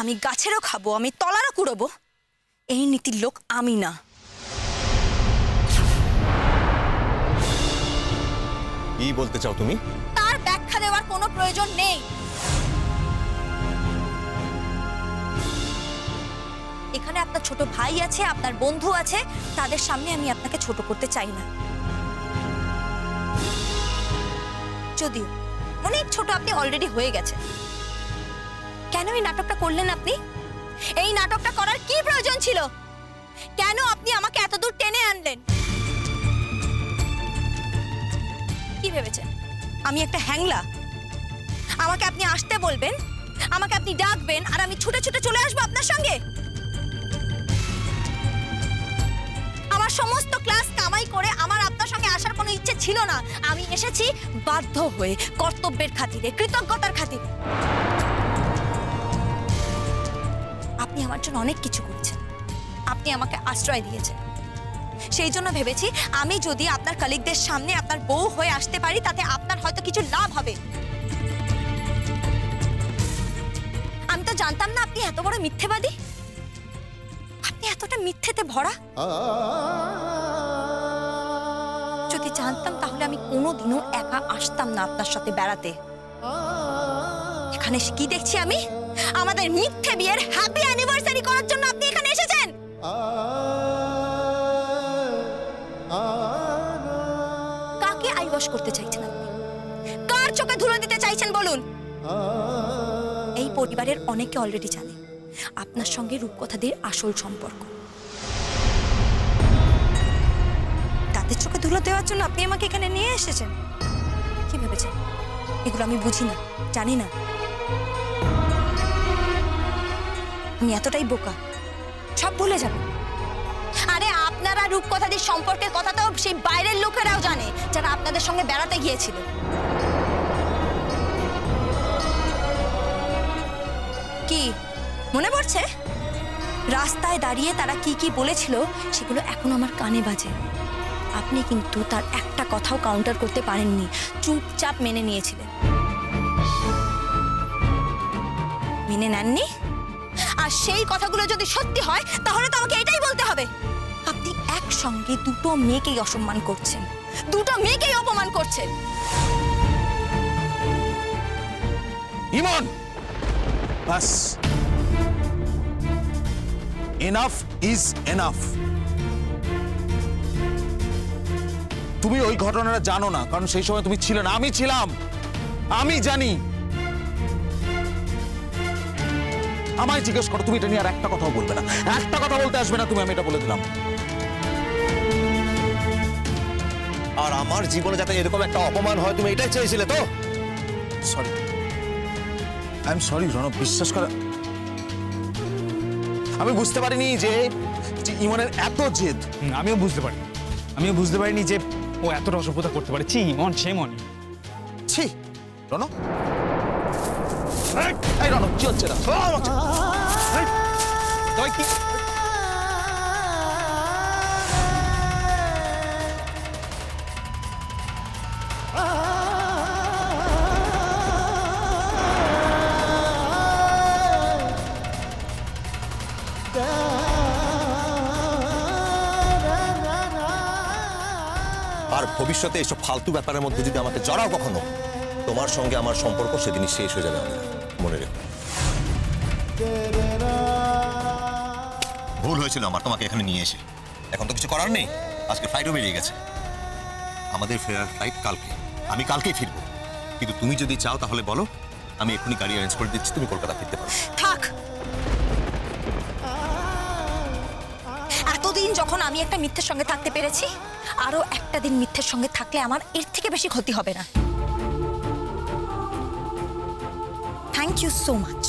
আমি গাছেরও খাব আমি তলারও কুড়োবো। এই নীতির লোক আমি না। কি বলতে চাও তুমি? তার ব্যাখ্যা দেওয়ার কোনো প্রয়োজন নেই। এখানে আপনার ছোট ভাই আছে আপনার বন্ধু আছে তাদের সামনে আমি আপনাকে ছোট করতে চাই না। যদিও অনেক ছোট আপনি অলরেডি হয়ে গেছে কেন এই নাটকটা করলেন আপনি? এই নাটকটা করার কি প্রয়োজন ছিল? কেন আপনি আমাকে এত দূর টেনে আনলেন? কি ভেবেছেন? আমি একটা হ্যাংলা। আমাকে আপনি আসতে বলবেন, আমাকে আপনি ডাকবেন, আর আমি ছুটে ছুটে চলে আসব আপনার সঙ্গে? আমার সমস্ত ক্লাস কামাই করে আমার আপনার সঙ্গে আসার কোনো ইচ্ছে ছিল না। আমি এসেছি বাধ্য হয়ে কর্তব্যের খাতিরে, কৃতজ্ঞতার খাতিরে। আপনি আমার জন্য অনেক কিছু করেছেন। আপনি আমাকে আশ্রয় দিয়েছেন। সেই জন্য ভেবেছি আমি যদি আপনার কালিকদের সামনে আপনার বউ হয়ে আসতে পারি, তাতে আপনার হয়তো কিছু লাভ হবে। আমি তো জানতাম না আপনি এত বড় মিথ্যেবাদী। আপনি এতটা মিথ্যেতে ভরা। যদি জানতাম তাহলে আমি কোনোদিনও একা আসতাম না আপনার সাথে বেড়াতে। এখানে কি দেখছি আমি? আমাদের মিথ্যে বিয়ের হ্যাপি করার জন্য আপনি এখানে এসেছেন? কাকে আইবস করতে চাইছেন আপনি? কার চোখে ধুলো দিতে চাইছেন বলুন? এই পরিবারের অনেকে অলরেডি জানে, আপনার সঙ্গে রূপকথাদের আসল সম্পর্ক। তাদের চোখে ধুলো দেওয়ার জন্য আপনি আমাকে এখানে নিয়ে এসেছেন? কি ভেবেছেন? এগুলো আমি বুঝি না, জানি না। আমি এতটাই বোকা। সব ভুলে যাবেন। আরে আপনারা রূপকথাদের সম্পর্কের কথা তো সেই বাইরের লোকেরাও জানে, যারা আপনাদের সঙ্গে বেড়াতে গিয়েছিল। কি? মনে পড়ছে? রাস্তায় দাঁড়িয়ে তারা কি কি বলেছিল, সেগুলো এখন আমার কানে বাজে। আপনি কিন্তু তার একটা কথাও কাউন্টার করতে পারেননি, চুপচাপ মেনে নিয়েছিলেন। মেনে নেননি? আর সেই কথাগুলো যদি সত্যি হয়, তাহলে তো আমাকে এটাই বলতে হবে। আপনি একসঙ্গে দুটো মেয়েকেই অসম্মান করছেন। দুটো মেয়েকেই অপমান করছেন। ইমন! বাস। এনাফ ইজ এনাফ তুমি ওই ঘটনাটা জানো না, কারণ সেই সময় তুমি ছিলে না। আমি ছিলাম। আমি জানি। আমায় জিজ্ঞেস করো তুমি এটা নিয়ে আর একটা কথাও বলবে না। একটা কথা বলতে আসবে না তুমি আমি এটা বলে দিলাম। আর আমার জীবনে যাতে এরকম একটা অপমান হয় তুমি এটাই চেয়েছিলে তো? Sorry I am sorry Ranab বিশ্বাস করা। আমি বুঝতে পারিনি যে ইমনের এত জেদ। আমিও বুঝতে পারি আমিও বুঝতে পারিনি যে ও এতটা অসভ্যতা করতে পারে। ছি মন সে মনি। ছি রণ আর ভবিষ্যতে এসব ফালতু ব্যাপারের মধ্যে যদি আমাকে জড়াও কখনো, তোমার সঙ্গে আমার সম্পর্ক সেদিনই শেষ হয়ে যাবে অনিলা মনে ভুল হয়েছিল আমার, তোমাকে এখানে নিয়ে এসে। এখন তো কিছু করার নেই। আজকে ফ্লাইটও বেরিয়ে গেছে। আমাদের ফেরার ফ্লাইট কালকে। আমি কালকেই ফিরবো। কিন্তু তুমি যদি চাও তাহলে বলো, আমি এখনই গাড়ি অ্যারেঞ্জ করে দিচ্ছি, তুমি কলকাতা ফিরতে পারো। থাক! এতদিন যখন আমি একটা মিথ্যের সঙ্গে থাকতে পেরেছি আরও একটা দিন মিথ্যের সঙ্গে থাকলে আমার এর থেকে বেশি ক্ষতি হবে না। থ্যাংক ইউ সো মাচ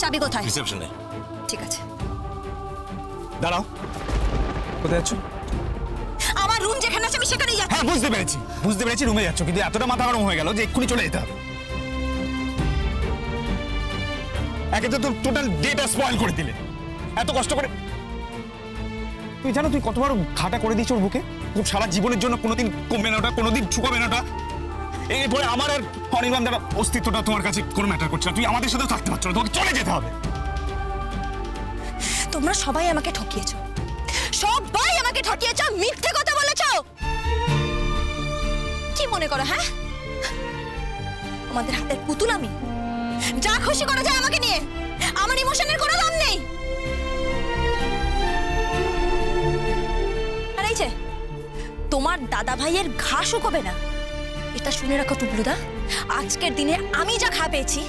চাবি কোথায়? রিসেপশনে ঠিক আছে। দাঁড়াও। কোথায় যাচ্ছ? আমার রুম যেখানে আছে আমি সেখানেই যাচ্ছি। হ্যাঁ বুঝতে পেরেছি। বুঝতে পেরেছি রুমে যাচ্ছ কিন্তু এতটা মাথা গরম হয়ে গেল যে এক্ষুনি চলে যেতে হবে। একে তো টোটাল ডেটা স্পয়েল করে দিলে। এত কষ্ট করে তুই জানো তুই কতবার ঘাটা করে দিয়েছ ওর বুকে? খুব সারা জীবনের জন্য কোনোদিন কমবে না ওটা কোনোদিন শুকাবে না ওটা। এরপরে আমার আর অনির্বাণ দ্বারা অস্তিত্বটা তোমার কাছে কোনো ম্যাটার করছে না। তুই আমাদের সাথে থাকতে পারছ না, তোমাকে চলে যেতে হবে। তোমরা সবাই আমাকে ঠকিয়েছো। সবাই আমাকে ঠকিয়েছো, মিথ্যে কথা বলেছ। কি মনে করো হ্যাঁ? আমাদের হাতের পুতুল আমি। যা খুশি করা যায় আমাকে নিয়ে। আমার ইমোশনের কোনো দাম নেই। তোমার দাদা ভাইয়ের ঘা শুকোবে না। এটা শুনে রাখো টুকলুদা আজকের দিনে আমি যা খা পেয়েছি,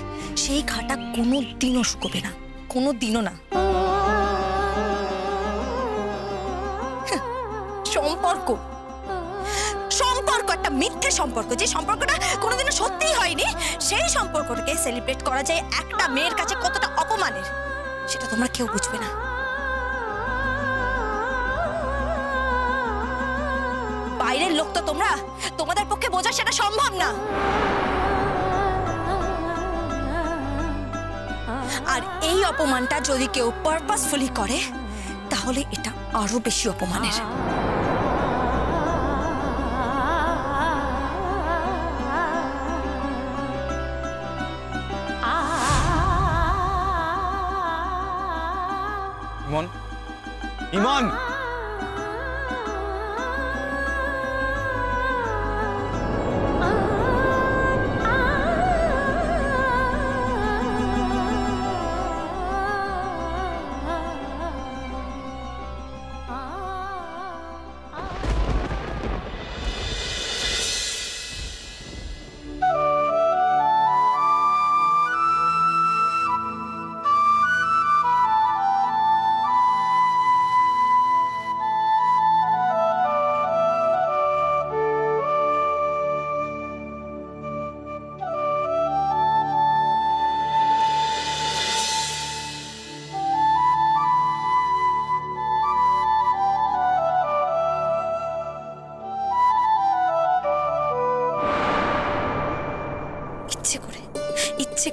সেই খাটা কোনো দিনও শুকোবে না কোনো দিনও না সম্পর্ক। সম্পর্ক একটা মিথ্যে সম্পর্ক, যে সম্পর্কটা কোনোদিনও সত্যিই হয়নি, সেই সম্পর্কটাকে সেলিব্রেট করা যায় একটা মেয়ের কাছে কতটা অপমানের, সেটা তোমরা কেউ বুঝবে না। বাইরের লোক তো তোমরা, তোমাদের বোঝা সেটা সম্ভব না। আর এই অপমানটা যদি কেউ পারপাসফুলি করে, তাহলে এটা আরও বেশি অপমানের। ইমন ইমন!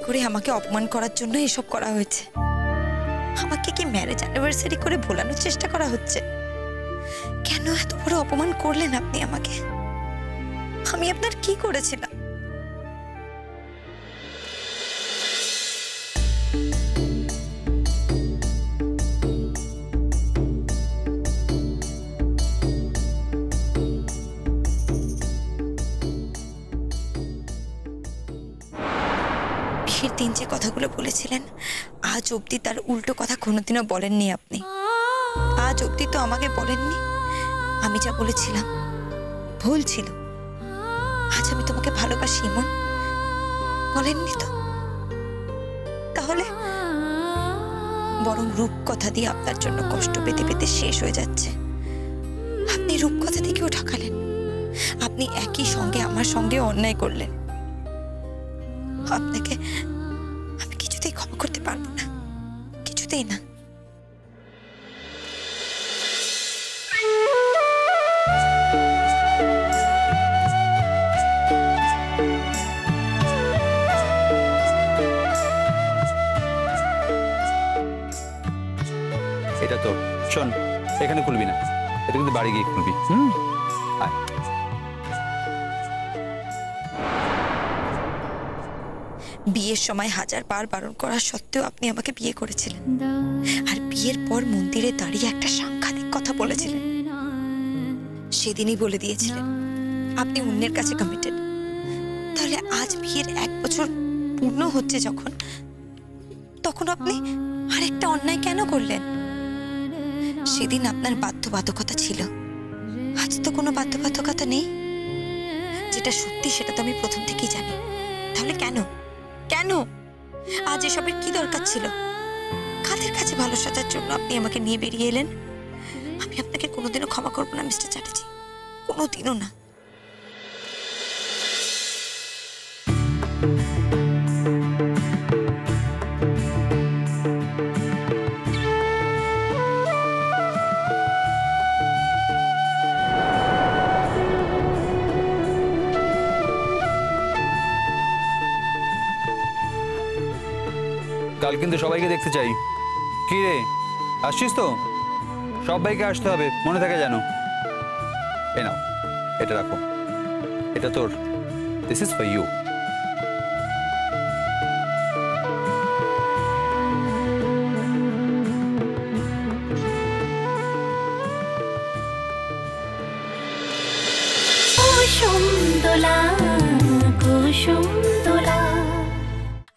করে আমাকে অপমান করার জন্য এসব করা হয়েছে। আমাকে কি ম্যারেজ অ্যানিভার্সারি করে ভোলানোর চেষ্টা করা হচ্ছে? কেন এত বড় অপমান করলেন আপনি আমাকে? আমি আপনার কি করেছিলাম? বিয়ের দিন যে কথাগুলো বলেছিলেন। আজ অবধি তার উল্টো কথা কোনোদিনও বলেননি আপনি। আজ অবধি তো আমাকে বলেননি। আমি যা বলেছিলাম, ভুল ছিল। আজ আমি তোমাকে ভালোবাসি মন বলেননি তো? তাহলে? বরং রূপ কথা দিয়ে আপনার জন্য কষ্ট পেতে পেতে শেষ হয়ে যাচ্ছে। আপনি রূপ কথা থেকেও ঠকালেন আপনি একই সঙ্গে আমার সঙ্গে অন্যায় করলেন। আপনাকে Martina. বিয়ের সময় হাজার বার বারণ করা সত্ত্বেও আপনি আমাকে বিয়ে করেছিলেন। আর বিয়ের পর মন্দিরে দাঁড়িয়ে একটা সাংঘাতিক কথা বলেছিলেন। সেদিনই বলে দিয়েছিলেন, আপনি অন্যের কাছে কমিটেড তাহলে আজ বিয়ের এক বছর পূর্ণ হচ্ছে যখন, তখন আপনি আরেকটা অন্যায় কেন করলেন? সেদিন আপনার বাধ্যবাধকতা ছিল। আজ তো কোনো বাধ্যবাধকতা নেই। যেটা সত্যি সেটা তো আমি প্রথম থেকেই জানি। তাহলে কেন? কেন? আজ এসবের কি দরকার ছিল? কাদের কাছে ভালো সাজার জন্য আপনি আমাকে নিয়ে বেরিয়ে এলেন? আমি আপনাকে কোনোদিনও ক্ষমা করব না, মিস্টার চ্যাটার্জি। কোনোদিনও না। কাল কিন্তু সবাইকে দেখতে চাই। কি রে? আসছিস তো? সবাইকে আসতে হবে, মনে থাকে জানো এ নাও, এটা রাখো। এটা তোর। This is for you